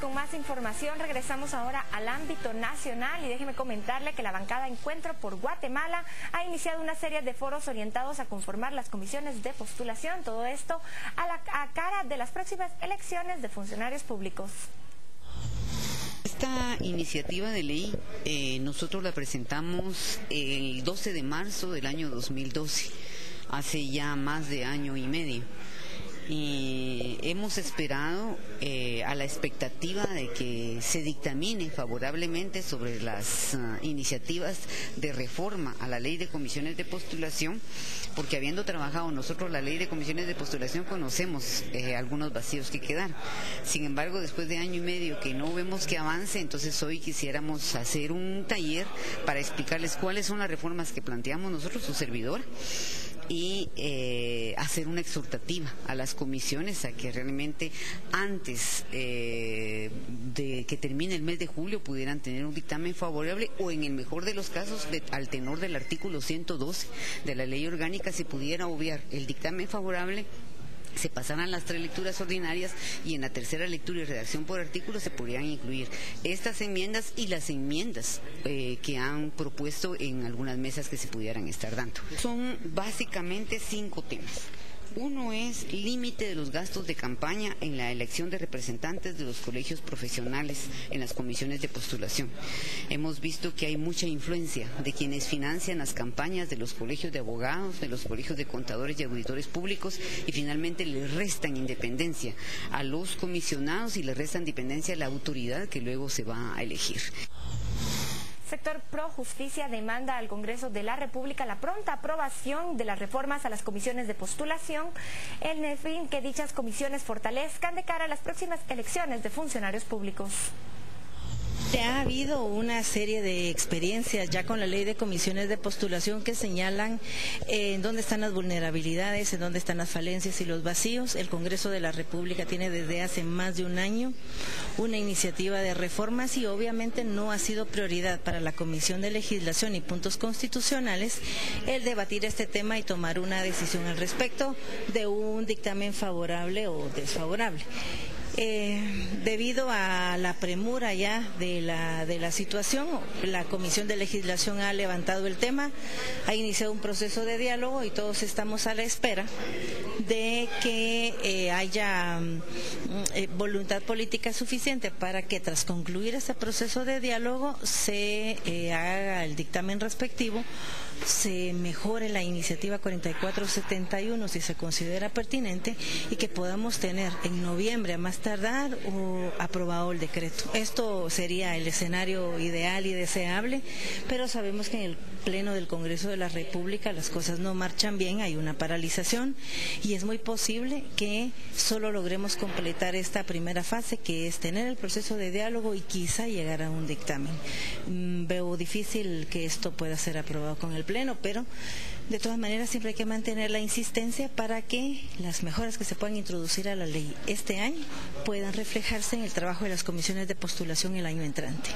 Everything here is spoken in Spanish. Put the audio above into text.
Con más información, regresamos ahora al ámbito nacional y déjeme comentarle que la bancada Encuentro por Guatemala ha iniciado una serie de foros orientados a conformar las comisiones de postulación, todo esto a, la, cara de las próximas elecciones de funcionarios públicos. Esta iniciativa de ley eh, nosotros la presentamos el 12 de marzo del año 2012, hace ya más de año y medio y hemos esperado eh, a la expectativa de que se dictamine favorablemente sobre las ah, iniciativas de reforma a la ley de comisiones de postulación, porque habiendo trabajado nosotros la ley de comisiones de postulación conocemos eh, algunos vacíos que quedan. Sin embargo, después de año y medio que no vemos que avance, entonces hoy quisiéramos hacer un taller para explicarles cuáles son las reformas que planteamos nosotros, su servidor y eh, hacer una exhortativa a las comisiones a que realmente antes eh, de que termine el mes de julio pudieran tener un dictamen favorable o en el mejor de los casos al tenor del artículo 112 de la ley orgánica se pudiera obviar el dictamen favorable se pasarán las tres lecturas ordinarias y en la tercera lectura y redacción por artículo se podrían incluir estas enmiendas y las enmiendas eh, que han propuesto en algunas mesas que se pudieran estar dando. Son básicamente cinco temas. Uno es límite de los gastos de campaña en la elección de representantes de los colegios profesionales en las comisiones de postulación. Hemos visto que hay mucha influencia de quienes financian las campañas de los colegios de abogados, de los colegios de contadores y auditores públicos y finalmente le restan independencia a los comisionados y le restan dependencia a la autoridad que luego se va a elegir sector Pro Justicia demanda al Congreso de la República la pronta aprobación de las reformas a las comisiones de postulación, en el fin que dichas comisiones fortalezcan de cara a las próximas elecciones de funcionarios públicos. Ha habido una serie de experiencias ya con la ley de comisiones de postulación que señalan eh, en dónde están las vulnerabilidades, en dónde están las falencias y los vacíos. El Congreso de la República tiene desde hace más de un año una iniciativa de reformas y obviamente no ha sido prioridad para la Comisión de Legislación y Puntos Constitucionales el debatir este tema y tomar una decisión al respecto de un dictamen favorable o desfavorable. Eh, debido a la premura ya de la, de la situación, la Comisión de Legislación ha levantado el tema, ha iniciado un proceso de diálogo y todos estamos a la espera de que eh, haya mm, eh, voluntad política suficiente para que tras concluir este proceso de diálogo se haga el dictamen respectivo se mejore la iniciativa 4471 si se considera pertinente y que podamos tener en noviembre a más tardar o aprobado el decreto. Esto sería el escenario ideal y deseable, pero sabemos que en el Pleno del Congreso de la República las cosas no marchan bien, hay una paralización y es muy posible que solo logremos completar esta primera fase, que es tener el proceso de diálogo y quizá llegar a un dictamen. Mm, veo difícil que esto pueda ser aprobado con el Pleno, pero de todas maneras siempre hay que mantener la insistencia para que las mejoras que se puedan introducir a la ley este año puedan reflejarse en el trabajo de las comisiones de postulación el año entrante.